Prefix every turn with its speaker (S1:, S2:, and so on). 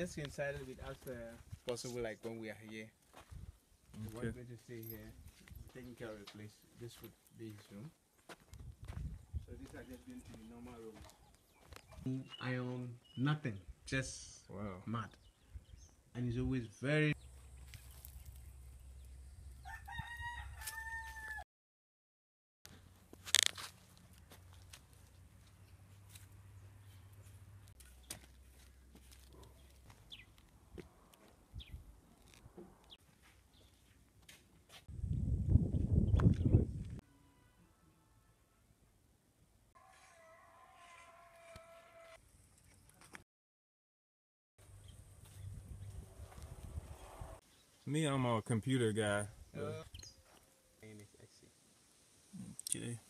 S1: just inside with as uh, possible, like when we are here. He
S2: Okay.
S1: me to stay here, taking care of the place. This would be his room. So these are just going to be normal rooms. I own nothing, just
S2: Wow.
S1: mud. And he's always very.
S2: Me, I'm a computer guy.
S1: Uh, and it's sexy.
S2: Okay.